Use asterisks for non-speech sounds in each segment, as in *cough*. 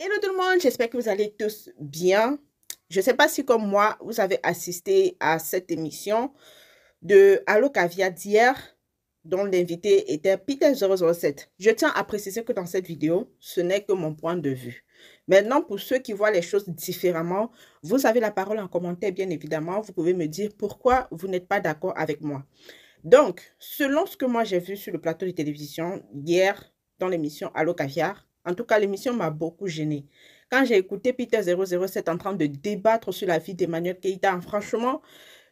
Hello tout le monde, j'espère que vous allez tous bien. Je ne sais pas si comme moi, vous avez assisté à cette émission de Allo Caviar d'hier, dont l'invité était Peter007. Je tiens à préciser que dans cette vidéo, ce n'est que mon point de vue. Maintenant, pour ceux qui voient les choses différemment, vous avez la parole en commentaire, bien évidemment. Vous pouvez me dire pourquoi vous n'êtes pas d'accord avec moi. Donc, selon ce que moi j'ai vu sur le plateau de télévision hier, dans l'émission Allo Caviar, en tout cas, l'émission m'a beaucoup gênée. Quand j'ai écouté Peter 007 en train de débattre sur la vie d'Emmanuel Keïta, franchement,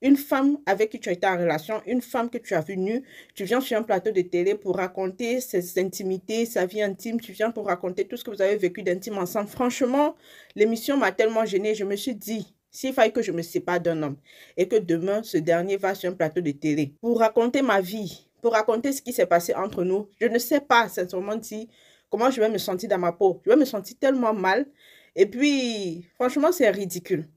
une femme avec qui tu as été en relation, une femme que tu as vue nue, tu viens sur un plateau de télé pour raconter ses intimités, sa vie intime, tu viens pour raconter tout ce que vous avez vécu d'intime ensemble. Franchement, l'émission m'a tellement gênée, je me suis dit, s'il fallait que je me sépare d'un homme et que demain, ce dernier va sur un plateau de télé pour raconter ma vie, pour raconter ce qui s'est passé entre nous, je ne sais pas sincèrement si comment je vais me sentir dans ma peau? Je vais me sentir tellement mal. Et puis, franchement, c'est ridicule.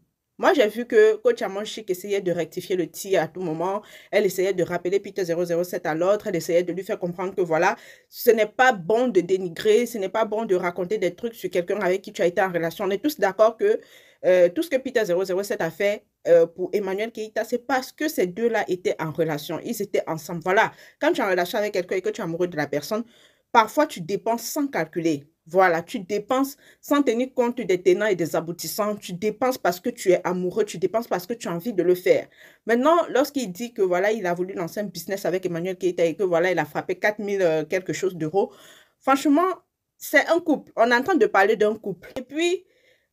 Moi, j'ai vu que Coach Amanchik essayait de rectifier le tir à tout moment. Elle essayait de rappeler Peter 007 à l'autre. Elle essayait de lui faire comprendre que voilà, ce n'est pas bon de dénigrer, ce n'est pas bon de raconter des trucs sur quelqu'un avec qui tu as été en relation. On est tous d'accord que euh, tout ce que Peter 007 a fait euh, pour Emmanuel Keita, c'est parce que ces deux-là étaient en relation. Ils étaient ensemble. Voilà. Quand tu es en relation avec quelqu'un et que tu es amoureux de la personne, Parfois, tu dépenses sans calculer. Voilà, tu dépenses sans tenir compte des tenants et des aboutissants. Tu dépenses parce que tu es amoureux, tu dépenses parce que tu as envie de le faire. Maintenant, lorsqu'il dit que voilà, il a voulu lancer un business avec Emmanuel Keita et que voilà, il a frappé 4000 euh, quelque chose d'euros, franchement, c'est un couple. On est en train de parler d'un couple. Et puis,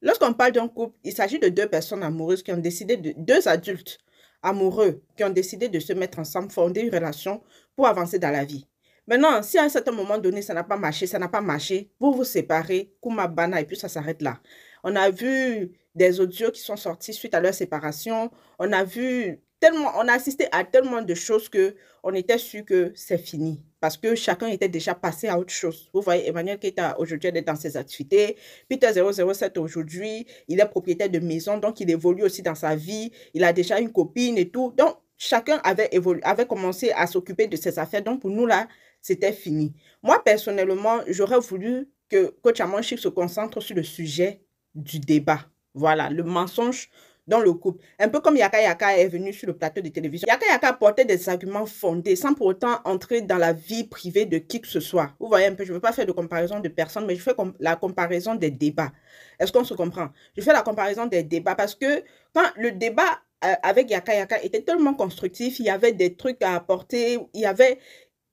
lorsqu'on parle d'un couple, il s'agit de deux personnes amoureuses qui ont décidé de, deux adultes amoureux qui ont décidé de se mettre ensemble, fonder une relation pour avancer dans la vie. Maintenant, si à un certain moment donné, ça n'a pas marché, ça n'a pas marché, vous vous séparez, Bana, et puis ça s'arrête là. On a vu des audios qui sont sortis suite à leur séparation. On a vu tellement, on a assisté à tellement de choses que on était sûr que c'est fini. Parce que chacun était déjà passé à autre chose. Vous voyez, Emmanuel Keita aujourd'hui est dans ses activités. Peter 007 aujourd'hui, il est propriétaire de maison, donc il évolue aussi dans sa vie. Il a déjà une copine et tout. Donc, chacun avait, évolué, avait commencé à s'occuper de ses affaires. Donc, pour nous, là, c'était fini. Moi, personnellement, j'aurais voulu que Coach Amanchik se concentre sur le sujet du débat. Voilà, le mensonge dans le couple. Un peu comme Yaka Yaka est venu sur le plateau de télévision. Yaka Yaka portait des arguments fondés sans pour autant entrer dans la vie privée de qui que ce soit. Vous voyez un peu, je ne veux pas faire de comparaison de personnes, mais je fais la comparaison des débats. Est-ce qu'on se comprend? Je fais la comparaison des débats parce que quand le débat euh, avec Yaka Yaka était tellement constructif, il y avait des trucs à apporter, il y avait,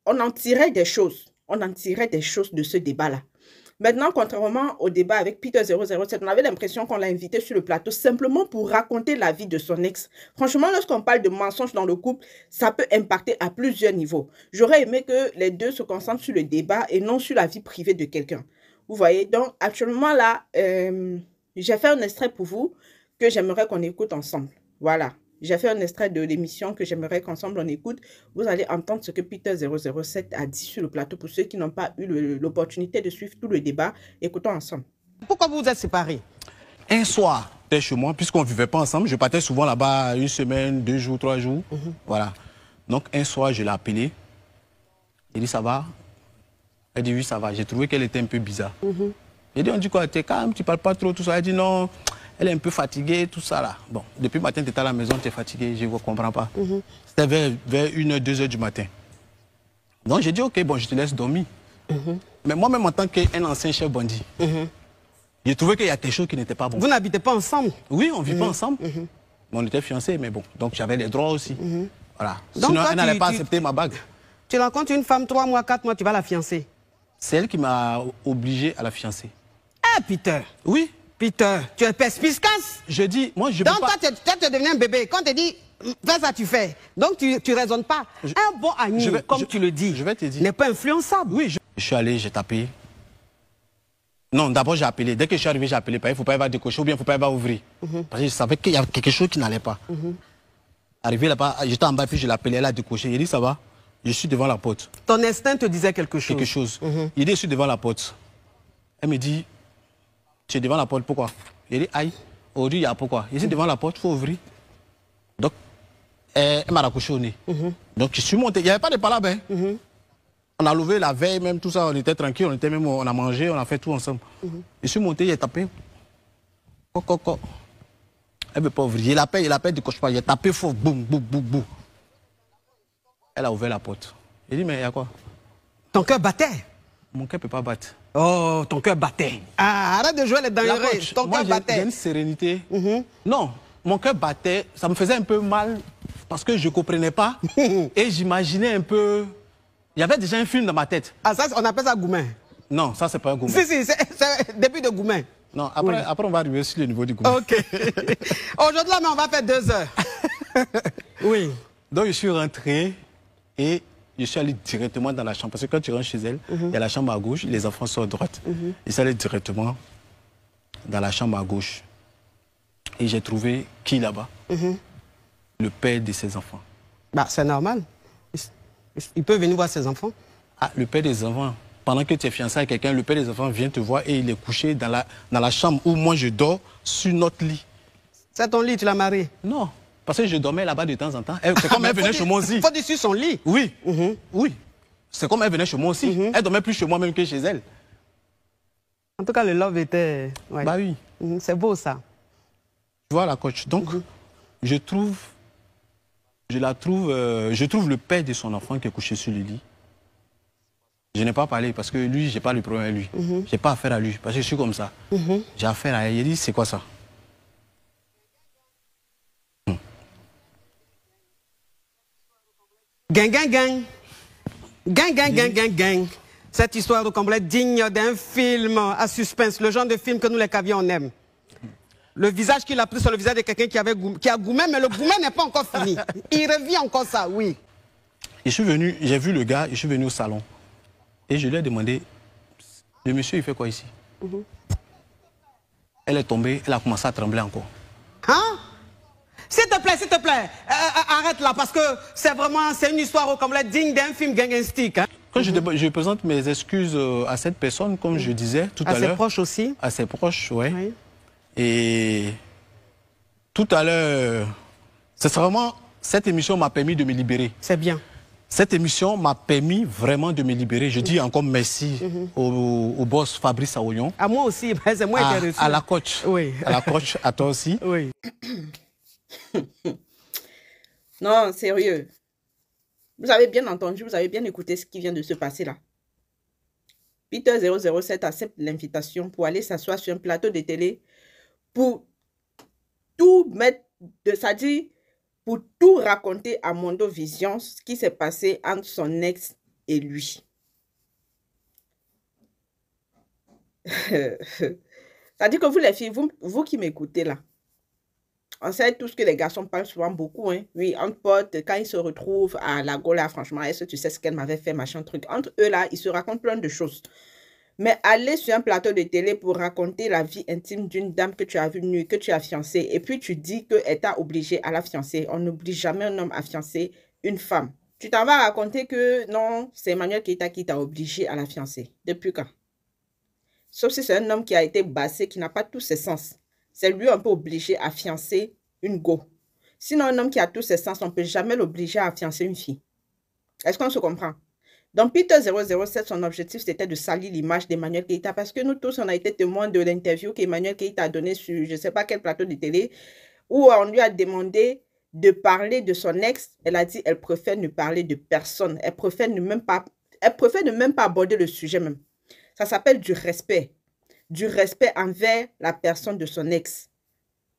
on en tirait des choses. On en tirait des choses de ce débat-là. Maintenant, contrairement au débat avec Peter 007, on avait l'impression qu'on l'a invité sur le plateau simplement pour raconter la vie de son ex. Franchement, lorsqu'on parle de mensonges dans le couple, ça peut impacter à plusieurs niveaux. J'aurais aimé que les deux se concentrent sur le débat et non sur la vie privée de quelqu'un. Vous voyez, donc actuellement là, euh, j'ai fait un extrait pour vous que j'aimerais qu'on écoute ensemble. Voilà. J'ai fait un extrait de l'émission que j'aimerais qu'ensemble on écoute. Vous allez entendre ce que Peter 007 a dit sur le plateau pour ceux qui n'ont pas eu l'opportunité de suivre tout le débat. Écoutons ensemble. Pourquoi vous vous êtes séparés? Un soir, j'étais chez moi, puisqu'on ne vivait pas ensemble. Je partais souvent là-bas une semaine, deux jours, trois jours. Mhm. Voilà. Donc un soir, je l'ai appelé. Il dit, ça va? Elle dit, oui, ça va. J'ai trouvé qu'elle était un peu bizarre. Mm J'ai dit, on dit quoi, t'es calme, tu parles pas trop, tout ça. Elle dit, non, elle est un peu fatiguée, tout ça là. Bon, depuis le matin, tu étais à la maison, tu es fatiguée, je ne comprends pas. Mhm. C'était vers, vers 1h, 2h du matin. Donc j'ai dit, ok, bon, je te laisse dormir. Mhm. Mais moi-même, en tant qu'un ancien chef bandit, mhm. j'ai trouvé qu'il y a quelque chose qui n'était pas bon. Vous n'habitez pas ensemble? Oui, on ne vit pas ensemble. on était fiancés, mais bon, donc j'avais les droits aussi. Voilà. Sinon, elle n'allait pas accepter ma bague. Tu rencontres une femme, trois mois, quatre mois, tu vas la fiancer C'est elle qui m'a obligé à la fiancer. Ah, Peter Oui. Peter, tu es perspicace. Je dis, moi je Donc toi, tu es devenu un bébé. Quand tu dis, fais ça, tu fais. Donc tu ne raisonnes pas. un bon ami, comme tu le dis, je vais te dire. n'est pas influençable. Oui, je, suis allé, j'ai tapé. Non, d'abord j'ai appelé. Dès que je suis arrivé, j'ai appelé. Il ne faut pas y avoir décocher ou bien il ne faut pas y avoir ouvrir. Mhm. Parce que je savais qu'il y avait quelque chose qui n'allait pas. Mhm. Arrivé là-bas, j'étais en bas, puis je l'ai appelé, elle a décoché. Il dit, ça va Je suis devant la porte. Ton instinct te disait quelque chose Quelque chose. Mhm. Il dit, je suis devant la porte. Elle me dit, tu es devant la porte, pourquoi? Il dit, aïe, aujourd'hui, il y a pourquoi? Il est devant la porte, il faut ouvrir. Donc, elle m'a raccroché au nez. Mhm. Donc, je suis monté. Il n'y avait pas de palabre. Hein. Mhm. On a levé la veille, même tout ça, on était tranquille, on était même, on a mangé, on a fait tout ensemble. Mhm. Je suis monté, il a tapé. Coco, Elle veut pas ouvrir. Il appelle, il appelle du cauchemar. Il a tapé fort, boum, boum, boum, boum. Elle a ouvert la porte. Il dit, mais il y a quoi? Ton cœur battait Mon cœur ne peut pas battre. Oh, ton cœur battait. Ah, arrête de jouer les dangereux. ton cœur battait. J'ai une sérénité. Mhm. Non, mon cœur battait. Ça me faisait un peu mal parce que je ne comprenais pas. *laughs* et j'imaginais un peu. Il y avait déjà un film dans ma tête. Ah, ça, on appelle ça Goumen Non, ça, c'est pas un Goumen. Si, si, c'est depuis de Goumen. Non, après, après, on va arriver sur le niveau du Goumen. Ok. *laughs* Aujourd'hui, on va faire deux heures. oui. Donc, je suis rentré et je suis allé directement dans la chambre. Parce que quand tu rentres chez elle, il y a la chambre à gauche, les enfants sont à droite. Mhm. Je suis allé directement dans la chambre à gauche. Et j'ai trouvé qui là-bas? Mhm. Le père de ses enfants. Bah, c'est normal. Il peut venir voir ses enfants. Ah, le père des enfants. Pendant que tu es fiancé à quelqu'un, le père des enfants vient te voir et il est couché dans la, dans la chambre où moi je dors sur notre lit. C'est ton lit, tu l'as marié? Non. Parce que je dormais là-bas de temps en temps. C'est comme *laughs* elle venait chez moi aussi. Faut dessus son lit. Oui. Mhm. Oui. C'est comme elle venait chez moi aussi. Elle mhm. Elle dormait plus chez moi même que chez elle. En tout cas, le love était. Bah oui. Mhm, c'est beau ça. Tu vois la coach. Donc, je trouve. Je la trouve. Euh, je trouve le père de son enfant qui est couché sur le lit. Je n'ai pas parlé parce que lui, j'ai pas le problème avec lui. Je n'ai pas affaire à lui parce que je suis comme ça. J'ai affaire à elle. Il dit, c'est quoi ça? Gang, gang, gang. Gang, gang, gang, gang, gang. Cette histoire complète digne d'un film à suspense, le genre de film que nous les cavions on aime. Le visage qu'il a pris sur le visage de quelqu'un qui, avait, qui a goumé, mais le goumé n'est pas encore fini. Il revient encore ça, oui. Je suis venu, j'ai vu le gars, je suis venu au salon. Et je lui ai demandé, le monsieur, il fait quoi ici? Mhm. Elle est tombée, elle a commencé à trembler encore. Hein? S'il te plaît, s'il te plaît, euh, euh, arrête là, parce que c'est vraiment, c'est une histoire au complet digne d'un film gangustique. Hein. Quand je, présente mes excuses euh, à cette personne, comme je disais tout à, l'heure. À ses proches aussi À ses proches, ouais. oui. Et tout à l'heure, c'est vraiment, cette émission m'a permis de me libérer. C'est bien. Cette émission m'a permis vraiment de me libérer. Je dis encore merci mhm. au, boss Fabrice Aouillon. À moi aussi, *laughs* c'est moi qui ai reçu. À la coach. Oui. À la coach, à toi aussi. Oui. *clears throat* *laughs* non, sérieux. Vous avez bien entendu, vous avez bien écouté ce qui vient de se passer là. Peter 007 accepte l'invitation pour aller s'asseoir sur un plateau de télé pour tout mettre de sa dit pour tout raconter à Mondo Vision ce qui s'est passé entre son ex et lui. *laughs* Ça dit que vous les filles, vous qui m'écoutez là, on sait tout ce que les garçons parlent souvent beaucoup. Hein. Oui, entre potes, quand ils se retrouvent à la Gola, franchement, est-ce que tu sais ce qu'elle m'avait fait, machin, truc? Entre eux, là, ils se racontent plein de choses. Mais aller sur un plateau de télé pour raconter la vie intime d'une dame que tu as vue nue, que tu as fiancée, et puis tu dis qu'elle t'a obligé à la fiancer. On n'oblige jamais un homme à fiancer une femme. Tu t'en vas raconter que non, c'est Emmanuel Keita qui t'a obligé à la fiancer. Depuis quand? Sauf si c'est un homme qui a été bassé, qui n'a pas tous ses sens c'est lui un peu obligé à fiancer une go. Sinon, un homme qui a tous ses sens, on ne peut jamais l'obliger à fiancer une fille. Est-ce qu'on se comprend? Donc, Peter 007, son objectif, c'était de salir l'image d'Emmanuel Keita parce que nous tous, on a été témoins de l'interview qu'Emmanuel Keita a donnée sur je ne sais pas quel plateau de télé où on lui a demandé de parler de son ex. Elle a dit elle préfère ne parler de personne. Elle préfère ne même pas, elle préfère ne même pas aborder le sujet même. Ça s'appelle du respect du respect envers la personne de son ex.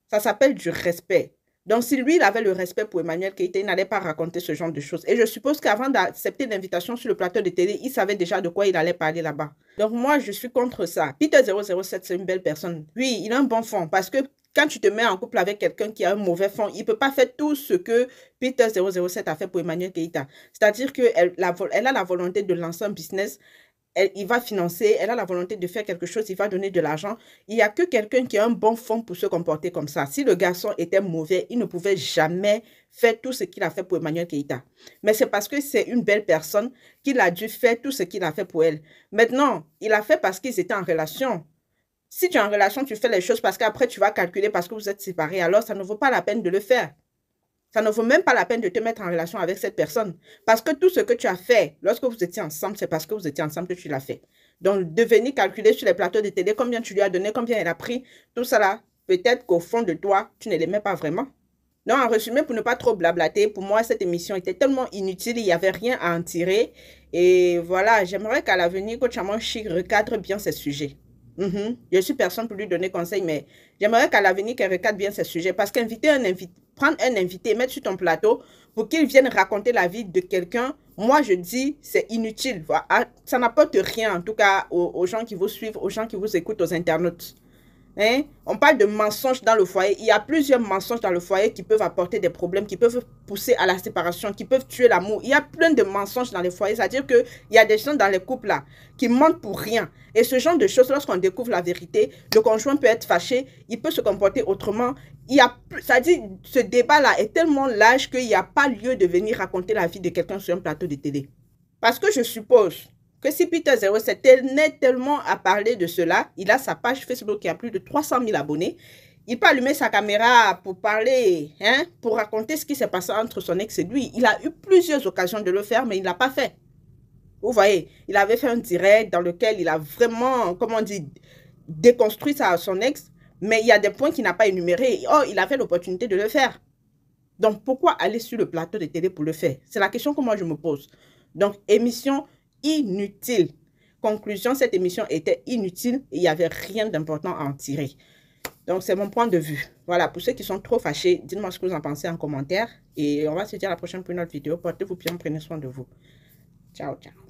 Ça s'appelle du respect. Donc, si lui, il avait le respect pour Emmanuel Keïta, il n'allait pas raconter ce genre de choses. Et je suppose qu'avant d'accepter l'invitation sur le plateau de télé, il savait déjà de quoi il allait parler là-bas. Donc, moi, je suis contre ça. Peter 007, c'est une belle personne. Oui, il a un bon fond parce que quand tu te mets en couple avec quelqu'un qui a un mauvais fond, il ne peut pas faire tout ce que Peter 007 a fait pour Emmanuel Keïta. C'est-à-dire qu'elle elle a la volonté de lancer un business il va financer, elle a la volonté de faire quelque chose, il va donner de l'argent. Il n'y a que quelqu'un qui a un bon fond pour se comporter comme ça. Si le garçon était mauvais, il ne pouvait jamais faire tout ce qu'il a fait pour Emmanuel Keita. Mais c'est parce que c'est une belle personne qu'il a dû faire tout ce qu'il a fait pour elle. Maintenant, il a fait parce qu'ils étaient en relation. Si tu es en relation, tu fais les choses parce qu'après tu vas calculer parce que vous êtes séparés, alors ça ne vaut pas la peine de le faire. Ça ne vaut même pas la peine de te mettre en relation avec cette personne. Parce que tout ce que tu as fait lorsque vous étiez ensemble, c'est parce que vous étiez ensemble que tu l'as fait. Donc, de venir calculer sur les plateaux de télé combien tu lui as donné, combien elle a pris, tout ça là, peut-être qu'au fond de toi, tu ne l'aimais pas vraiment. Donc, en résumé, pour ne pas trop blablater, pour moi, cette émission était tellement inutile, il n'y avait rien à en tirer. Et voilà, j'aimerais qu'à l'avenir, Coach Amon Chic recadre bien ces sujets. Mhm. Je suis personne pour lui donner conseil, mais j'aimerais qu'à l'avenir, qu'elle recadre bien ces sujets. Parce qu'inviter un invité, prendre un invité, mettre sur ton plateau pour qu'il vienne raconter la vie de quelqu'un, moi, je dis, c'est inutile. Ah, ça n'apporte rien, en tout cas, aux, aux gens qui vous suivent, aux gens qui vous écoutent, aux internautes. Hein? On parle de mensonges dans le foyer. Il y a plusieurs mensonges dans le foyer qui peuvent apporter des problèmes, qui peuvent pousser à la séparation, qui peuvent tuer l'amour. Il y a plein de mensonges dans les foyers. C'est-à-dire qu'il y a des gens dans les couples là qui mentent pour rien. Et ce genre de choses, lorsqu'on découvre la vérité, le conjoint peut être fâché, il peut se comporter autrement. Il y a, dit, ce débat-là est tellement large qu'il n'y a pas lieu de venir raconter la vie de quelqu'un sur un plateau de télé. Parce que je suppose si Peter 07 tenait tellement à parler de cela, il a sa page Facebook qui a plus de 300 000 abonnés. Il peut allumer sa caméra pour parler, hein, pour raconter ce qui s'est passé entre son ex et lui. Il a eu plusieurs occasions de le faire, mais il ne l'a pas fait. Vous voyez, il avait fait un direct dans lequel il a vraiment, comment on dit, déconstruit sa, son ex, mais il y a des points qu'il n'a pas énumérés. Oh, il avait l'opportunité de le faire. Donc, pourquoi aller sur le plateau de télé pour le faire? C'est la question que moi je me pose. Donc, émission inutile. Conclusion, cette émission était inutile et il n'y avait rien d'important à en tirer. Donc, c'est mon point de vue. Voilà, pour ceux qui sont trop fâchés, dites-moi ce que vous en pensez en commentaire. Et on va se dire à la prochaine pour une autre vidéo. Portez-vous bien, prenez soin de vous. Ciao, ciao.